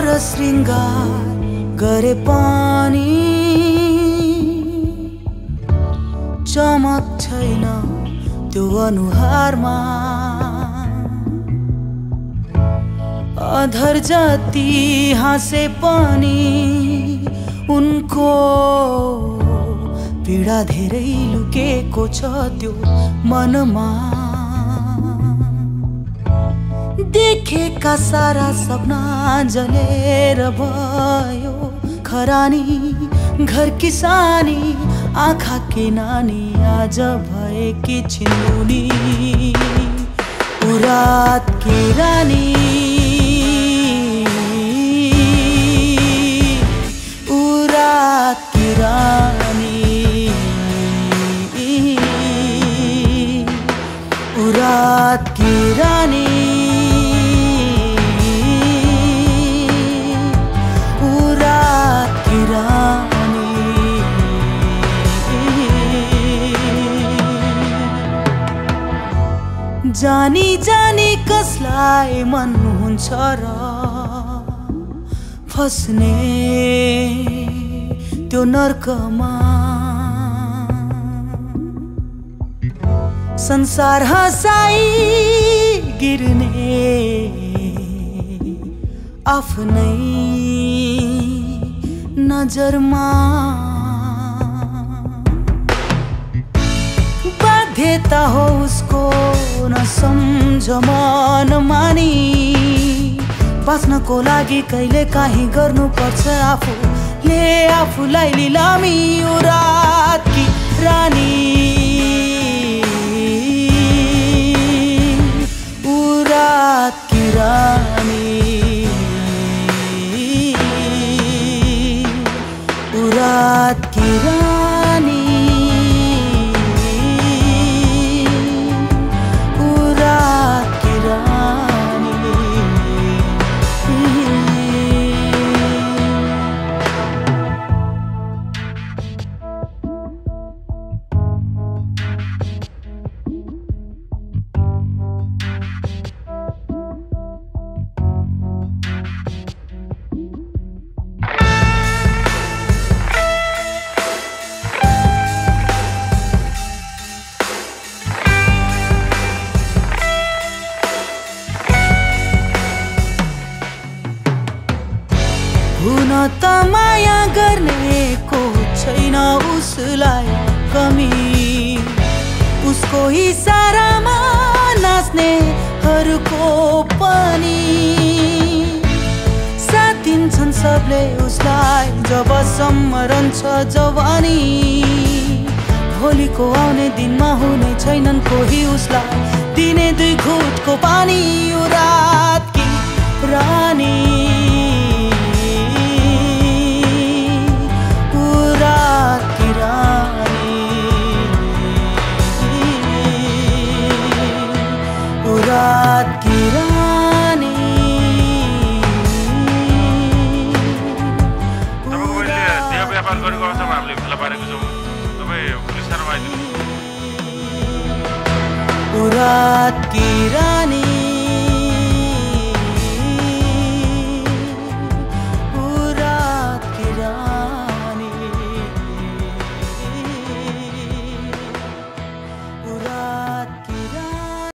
र श्रृङ्गार गरे पनि। चमक छैन त्यो अनुहारमा। अधर जति हाँसे पनि उनको पीडा धेरै लुकेको छ त्यो मनमा। देखेका सारा सपना जलेर भयो। खरानी घर किसानी आँखा के नानी आज भए कि छिन्दुनी उरात की रानी। उरात की रानी। उरात की रानी। जानी जानी कसलाई मन हुन्छ र फस्ने त्यो नर्कमा। संसार हसाई गिर्ने आफ्नै नजरमा। बाध्यता हो उसको नसम्झ मन बाँच्नको लागि कहिले काहीँ गर्नुपर्छ आफूले आफूलाई लिलामी ओ रात कि रानी। ऊ रात की रानी। ऊ हुन त माया गर्नेको छैन उसलाई कमी। उसको इसारामा नाच्नेहरूको पनि साथ दिन्छन् सबले उसलाई जबसम्म रहन्छ जवानी भोलिको आउने दिनमा हुने छैनन् कोही उसलाई। दिने दुई घुटको पानी रात रात की रात